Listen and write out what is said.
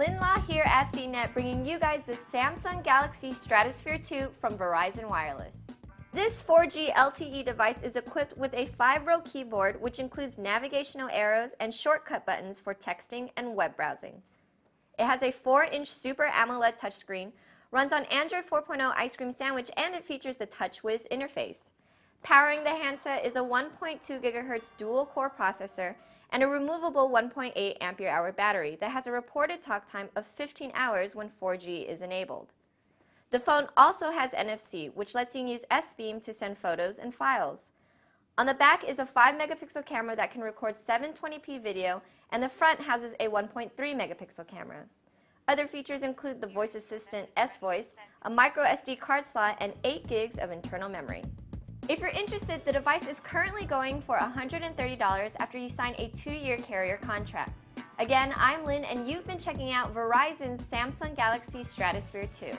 Lynn La here at CNET bringing you guys the Samsung Galaxy Stratosphere 2 from Verizon Wireless. This 4G LTE device is equipped with a 5-row keyboard which includes navigational arrows and shortcut buttons for texting and web browsing. It has a 4-inch Super AMOLED touchscreen, runs on Android 4.0 Ice Cream Sandwich, and it features the TouchWiz interface. Powering the handset is a 1.2 GHz dual-core processor and a removable 1.8 ampere hour battery that has a reported talk time of 15 hours when 4G is enabled. The phone also has NFC, which lets you use S-Beam to send photos and files. On the back is a 5 megapixel camera that can record 720p video, and the front houses a 1.3 megapixel camera. Other features include the voice assistant S-Voice, a micro SD card slot, and 8 gigs of internal memory. If you're interested, the device is currently going for $130 after you sign a two-year carrier contract. Again, I'm Lynn and you've been checking out Verizon's Samsung Galaxy Stratosphere 2.